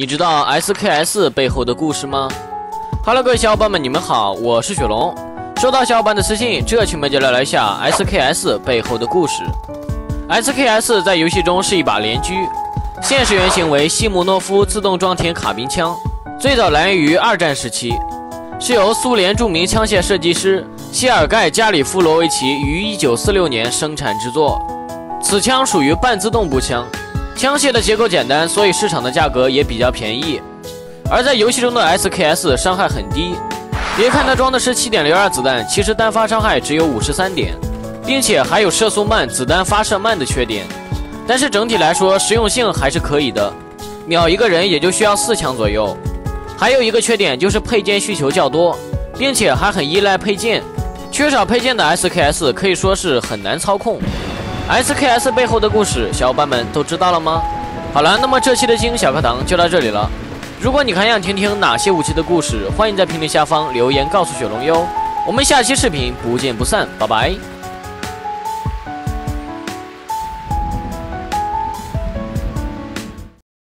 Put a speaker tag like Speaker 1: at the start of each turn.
Speaker 1: 你知道 SKS 背后的故事吗？Hello，各位小伙伴们，你们好，我是雪龙。收到小伙伴的私信，这期我们就来聊一下 SKS 背后的故事。SKS 在游戏中是一把连狙，现实原型为西姆诺夫自动装填卡宾枪，最早来源于二战时期，是由苏联著名枪械设计师谢尔盖·加里夫罗维奇于1946年生产制作。此枪属于半自动步枪。枪械的结构简单，所以市场的价格也比较便宜。而在游戏中的 SKS 伤害很低，别看它装的是7.62子弹，其实单发伤害只有53点，并且还有射速慢、子弹发射慢的缺点。但是整体来说，实用性还是可以的，秒一个人也就需要四枪左右。还有一个缺点就是配件需求较多，并且还很依赖配件，缺少配件的 SKS 可以说是很难操控。SKS 背后的故事，小伙伴们都知道了吗？好了，那么这期的精英小课堂就到这里了。如果你还想听听哪些武器的故事，欢迎在评论下方留言告诉雪龙哟。我们下期视频不见不散，拜拜。